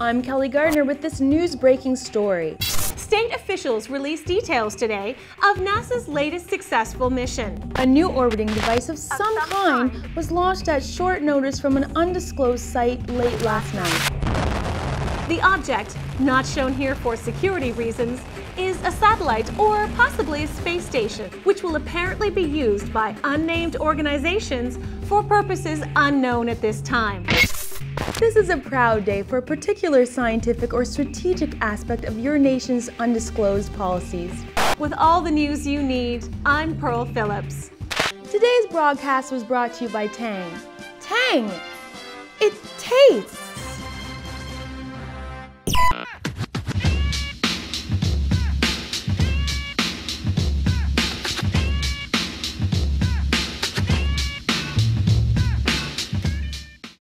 I'm Kelly Gardner with this news breaking story. State officials released details today of NASA's latest successful mission. A new orbiting device of some kind was launched at short notice from an undisclosed site late last night. The object, not shown here for security reasons, is a satellite or possibly a space station, which will apparently be used by unnamed organizations for purposes unknown at this time. This is a proud day for a particular scientific or strategic aspect of your nation's undisclosed policies. With all the news you need, I'm Pearl Phillips. Today's broadcast was brought to you by Tang. Tang! It tastes!